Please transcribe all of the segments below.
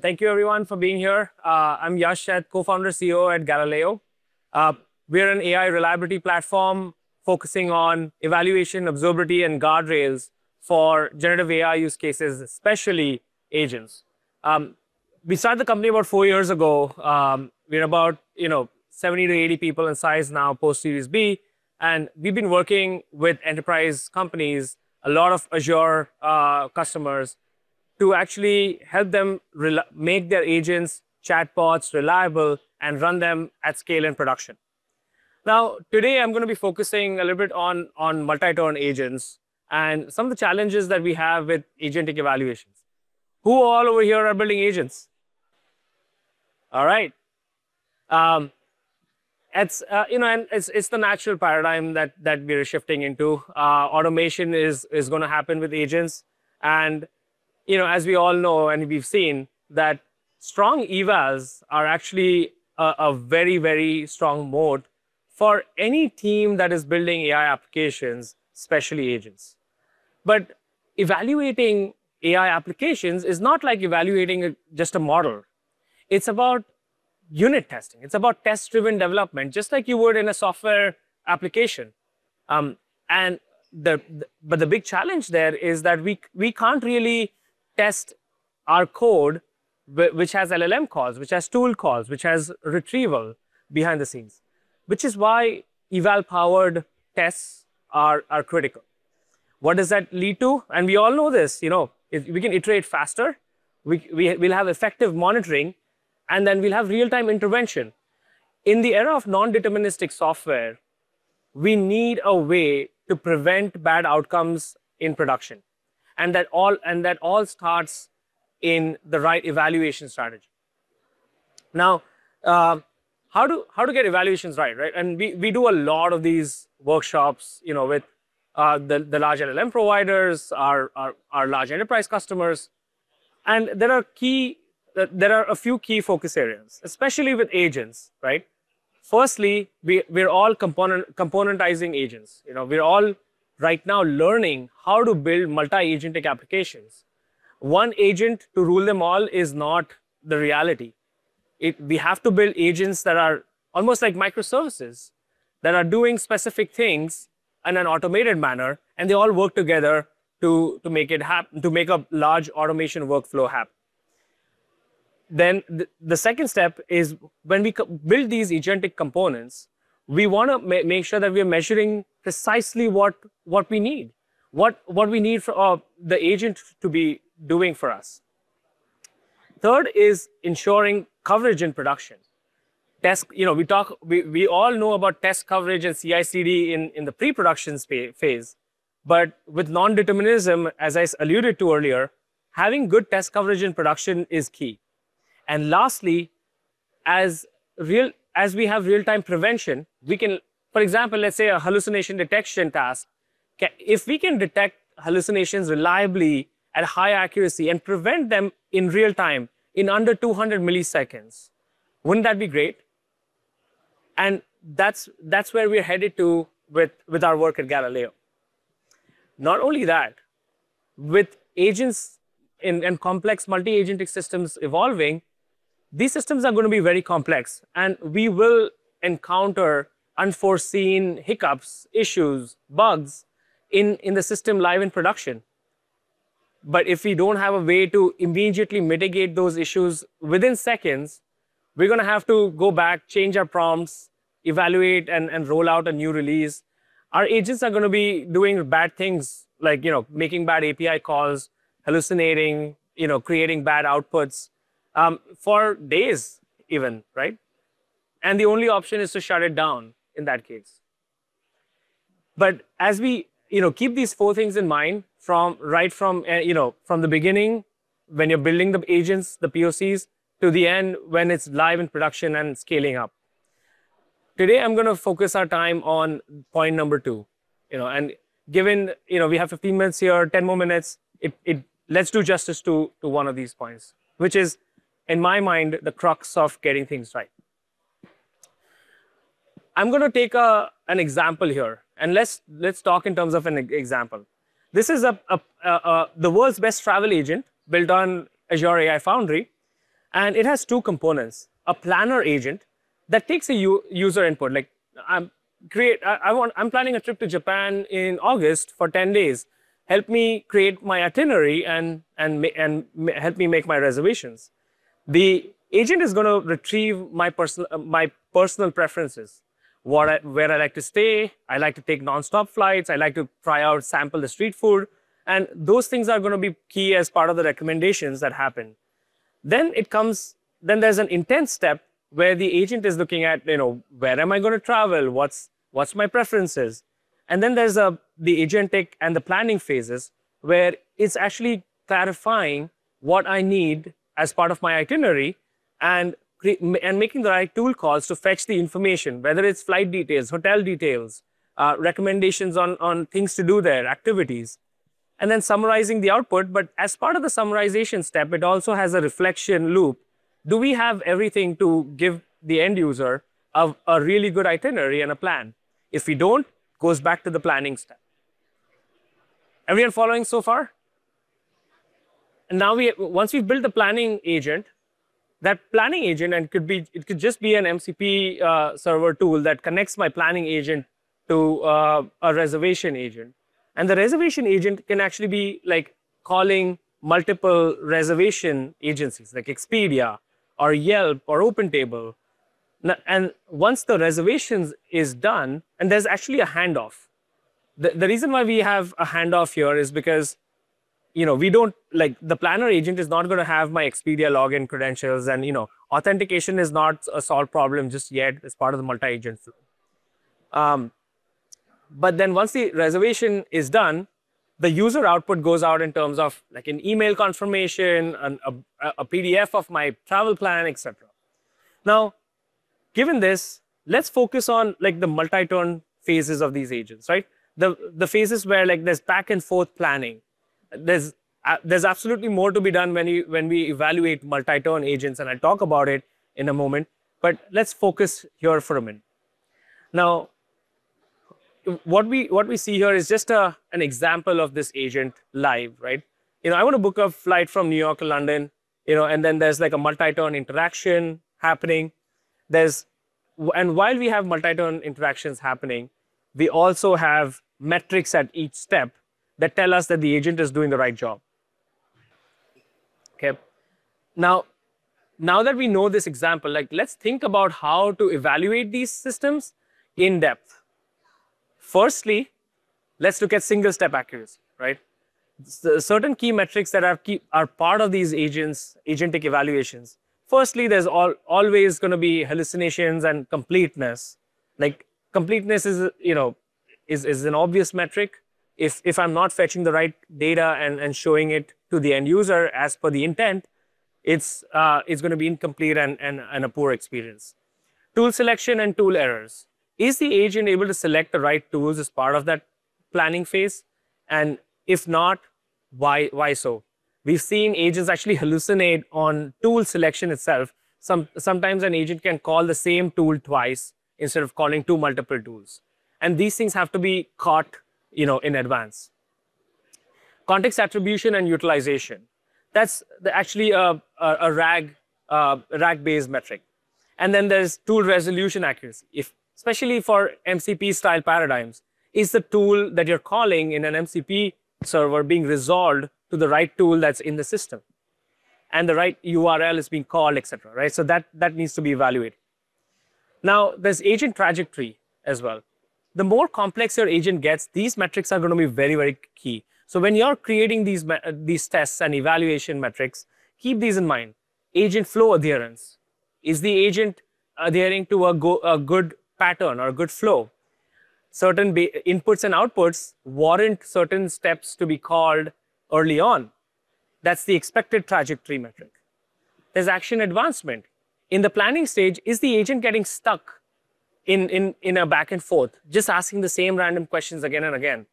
thank you everyone for being here. Uh, I'm Yash, at co-founder CEO at Galileo. Uh, we're an AI reliability platform focusing on evaluation, observability, and guardrails for generative AI use cases, especially agents. Um, we started the company about four years ago. Um, we're about you know 70 to 80 people in size now post Series B, and we've been working with enterprise companies, a lot of Azure uh, customers, to actually help them make their agents, chatbots reliable and run them at scale in production. Now, today I'm going to be focusing a little bit on, on multi-turn agents and some of the challenges that we have with agentic evaluations. Who all over here are building agents? All right. Um, it's uh, you know, and it's it's the natural paradigm that that we're shifting into. Uh, automation is is going to happen with agents, and you know, as we all know and we've seen that strong evals are actually a, a very very strong mode for any team that is building AI applications, especially agents. But evaluating AI applications is not like evaluating just a model. It's about unit testing. It's about test-driven development, just like you would in a software application. Um, and the, the, but the big challenge there is that we we can't really test our code which has LLM calls, which has tool calls, which has retrieval behind the scenes which is why eval-powered tests are, are critical. What does that lead to? And we all know this, you know, if we can iterate faster, we, we, will have effective monitoring, and then we'll have real-time intervention. In the era of non-deterministic software, we need a way to prevent bad outcomes in production. And that all, and that all starts in the right evaluation strategy. Now, uh, how to how to get evaluations right, right? And we, we do a lot of these workshops, you know, with uh, the, the large LLM providers, our, our, our large enterprise customers. And there are key, there are a few key focus areas, especially with agents, right? Firstly, we, we're all component, componentizing agents. You know, we're all right now learning how to build multi-agentic applications. One agent to rule them all is not the reality it, we have to build agents that are almost like microservices that are doing specific things in an automated manner, and they all work together to, to make it happen, to make a large automation workflow happen. Then the, the second step is when we build these agentic components, we want to ma make sure that we are measuring precisely what, what we need, what, what we need for uh, the agent to be doing for us. Third is ensuring coverage in production. Test, you know, we talk, we, we all know about test coverage and CI/CD in, in the pre-production phase, but with non-determinism, as I alluded to earlier, having good test coverage in production is key. And lastly, as real as we have real-time prevention, we can, for example, let's say a hallucination detection task, if we can detect hallucinations reliably at high accuracy and prevent them in real time in under 200 milliseconds. Wouldn't that be great? And that's, that's where we're headed to with, with our work at Galileo. Not only that, with agents in, and complex multi-agentic systems evolving, these systems are going to be very complex, and we will encounter unforeseen hiccups, issues, bugs in, in the system live in production. But if we don't have a way to immediately mitigate those issues within seconds, we're going to have to go back, change our prompts, evaluate and, and roll out a new release. Our agents are going to be doing bad things like, you know, making bad API calls, hallucinating, you know, creating bad outputs um, for days even, right? And the only option is to shut it down in that case. But as we, you know, keep these four things in mind, from right from uh, you know from the beginning when you're building the agents, the POCs, to the end when it's live in production and scaling up. Today, I'm going to focus our time on point number two. You know, and given you know we have 15 minutes here, 10 more minutes, it, it let's do justice to to one of these points, which is, in my mind, the crux of getting things right. I'm going to take a, an example here, and let's let's talk in terms of an example. This is a, a, a, the world's best travel agent built on Azure AI Foundry. And it has two components, a planner agent that takes a user input. Like I'm create, I, I want, I'm planning a trip to Japan in August for 10 days. Help me create my itinerary and, and, and help me make my reservations. The agent is going to retrieve my personal, uh, my personal preferences. What I, where I like to stay, I like to take non-stop flights, I like to try out, sample the street food, and those things are going to be key as part of the recommendations that happen. Then it comes, then there's an intent step where the agent is looking at, you know, where am I going to travel? What's, what's my preferences? And then there's a, the agentic and the planning phases where it's actually clarifying what I need as part of my itinerary and, and making the right tool calls to fetch the information, whether it's flight details, hotel details, uh, recommendations on, on things to do there, activities, and then summarizing the output. But as part of the summarization step, it also has a reflection loop do we have everything to give the end user a, a really good itinerary and a plan? If we don't, goes back to the planning step. Everyone following so far? And now we, once we've built the planning agent, that planning agent, and could be, it could just be an MCP uh, server tool that connects my planning agent to uh, a reservation agent. And the reservation agent can actually be like calling multiple reservation agencies like Expedia or Yelp or OpenTable. And once the reservations is done, and there's actually a handoff. The, the reason why we have a handoff here is because you know, we don't like the planner agent is not going to have my Expedia login credentials, and you know, authentication is not a solved problem just yet as part of the multi-agent flow. Um, but then once the reservation is done, the user output goes out in terms of like an email confirmation, an, a, a PDF of my travel plan, etc. Now, given this, let's focus on like the multi-turn phases of these agents, right? The, the phases where like there's back and forth planning. There's, uh, there's absolutely more to be done when, you, when we evaluate multi-turn agents, and I'll talk about it in a moment. But let's focus here for a minute. Now, what we what we see here is just a, an example of this agent live, right? You know, I want to book a flight from New York to London, you know, and then there's like a multi-turn interaction happening. There's and while we have multi-turn interactions happening, we also have metrics at each step that tell us that the agent is doing the right job. Okay. Now, now that we know this example, like let's think about how to evaluate these systems in depth. Firstly, let's look at single step accuracy, right? certain key metrics that are, key, are part of these agents, agentic evaluations. Firstly, there's all, always going to be hallucinations and completeness. Like completeness is, you know, is, is an obvious metric. If, if I'm not fetching the right data and, and showing it to the end user as per the intent, it's, uh, it's going to be incomplete and, and, and a poor experience. Tool selection and tool errors. Is the agent able to select the right tools as part of that planning phase? And if not, why, why so? We've seen agents actually hallucinate on tool selection itself. Some, sometimes an agent can call the same tool twice instead of calling two multiple tools. And these things have to be caught you know, in advance. Context attribution and utilization. That's actually a, a, a RAG, uh, RAG-based metric. And then there's tool resolution accuracy. If especially for MCP style paradigms, is the tool that you're calling in an MCP server being resolved to the right tool that's in the system? And the right URL is being called, etc. right? So that, that needs to be evaluated. Now, there's agent trajectory as well. The more complex your agent gets, these metrics are going to be very, very key. So when you're creating these, uh, these tests and evaluation metrics, keep these in mind. Agent flow adherence. Is the agent adhering to a, go, a good pattern or a good flow. Certain inputs and outputs warrant certain steps to be called early on. That's the expected trajectory metric. There's action advancement. In the planning stage, is the agent getting stuck in, in, in a back and forth, just asking the same random questions again and again?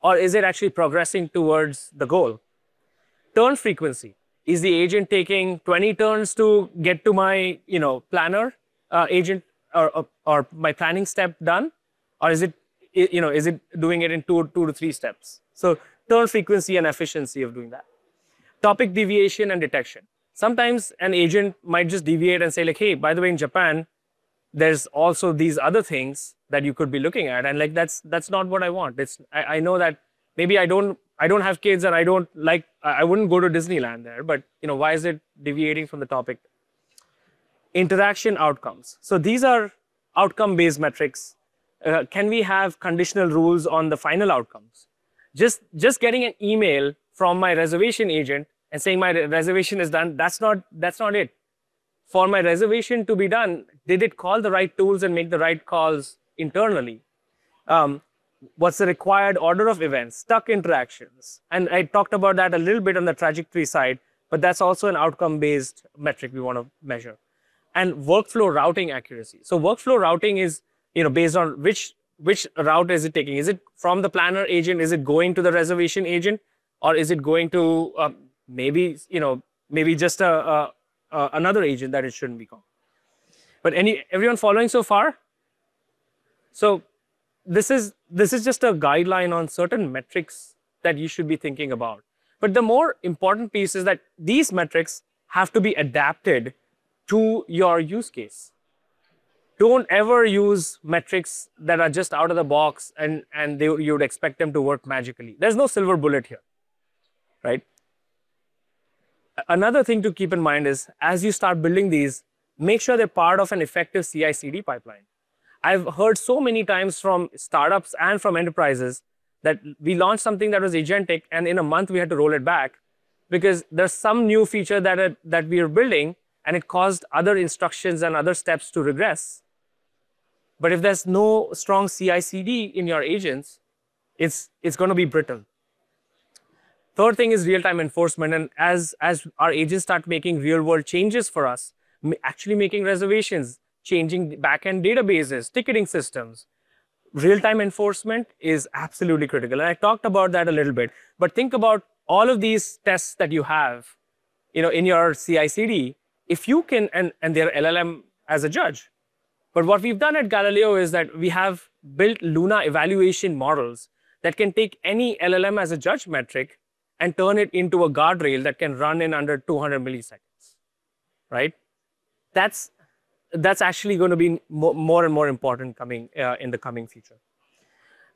Or is it actually progressing towards the goal? Turn frequency. Is the agent taking 20 turns to get to my you know, planner uh, agent or, or, my planning step done? Or is it, you know, is it doing it in two, two to three steps? So turn frequency and efficiency of doing that. Topic deviation and detection. sometimes an agent might just deviate and say like, hey, by the way, in Japan, there's also these other things that you could be looking at. And like, that's, that's not what I want. It's, I, I know that maybe I don't, I don't have kids and I don't like, I wouldn't go to Disneyland there, but you know, why is it deviating from the topic? Interaction outcomes. So these are outcome-based metrics. Uh, can we have conditional rules on the final outcomes? Just, just getting an email from my reservation agent and saying my reservation is done, that's not, that's not it. For my reservation to be done, did it call the right tools and make the right calls internally? Um, what's the required order of events, stuck interactions? And I talked about that a little bit on the trajectory side, but that's also an outcome-based metric we want to measure. And workflow routing accuracy. So workflow routing is you know, based on which, which route is it taking? Is it from the planner agent? Is it going to the reservation agent? Or is it going to um, maybe you know maybe just a, a, a, another agent that it shouldn't be called. But any everyone following so far? So this is this is just a guideline on certain metrics that you should be thinking about. But the more important piece is that these metrics have to be adapted to your use case. Don't ever use metrics that are just out of the box and, and they, you would expect them to work magically. There's no silver bullet here, right? Another thing to keep in mind is as you start building these, make sure they're part of an effective CI CD pipeline. I've heard so many times from startups and from enterprises that we launched something that was agentic and in a month we had to roll it back because there's some new feature that, it, that we are building and it caused other instructions and other steps to regress. But if there's no strong CI CD in your agents, it's, it's going to be brittle. Third thing is real-time enforcement. And as, as our agents start making real-world changes for us, actually making reservations, changing backend databases, ticketing systems, real-time enforcement is absolutely critical. And I talked about that a little bit. But think about all of these tests that you have you know, in your CI/CD. If you can, and, and they're LLM as a judge. But what we've done at Galileo is that we have built Luna evaluation models that can take any LLM as a judge metric and turn it into a guardrail that can run in under 200 milliseconds, right? That's, that's actually going to be more and more important coming uh, in the coming future.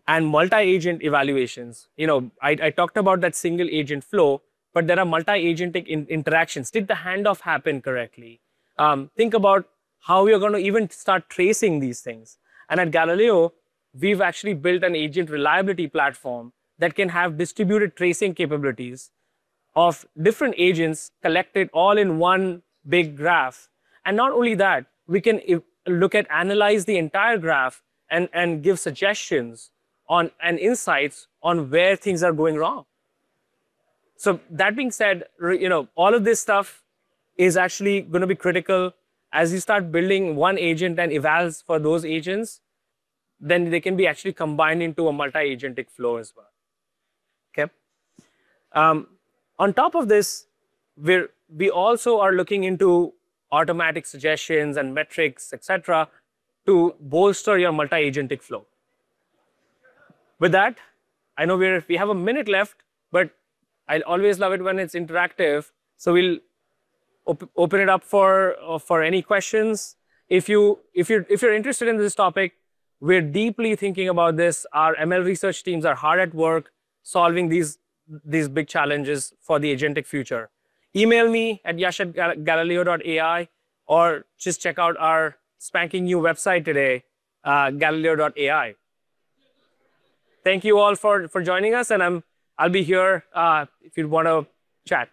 And multi-agent evaluations, you know, I, I, talked about that single agent flow, but there are multi-agentic in interactions. Did the handoff happen correctly? Um, think about how you're going to even start tracing these things. And at Galileo, we've actually built an agent reliability platform that can have distributed tracing capabilities of different agents collected all in one big graph. And not only that, we can look at analyze the entire graph and, and give suggestions on and insights on where things are going wrong. So that being said, you know, all of this stuff is actually going to be critical as you start building one agent and evals for those agents, then they can be actually combined into a multi-agentic flow as well. Um, on top of this, we we also are looking into automatic suggestions and metrics, etc., to bolster your multi-agentic flow. With that, I know we we have a minute left, but I always love it when it's interactive. So we'll op open it up for uh, for any questions. If you if you if you're interested in this topic, we're deeply thinking about this. Our ML research teams are hard at work solving these, these big challenges for the agentic future. Email me at yash at galileo.ai or just check out our spanking new website today, uh, galileo.ai. Thank you all for, for joining us, and I'm, I'll be here uh, if you want to chat.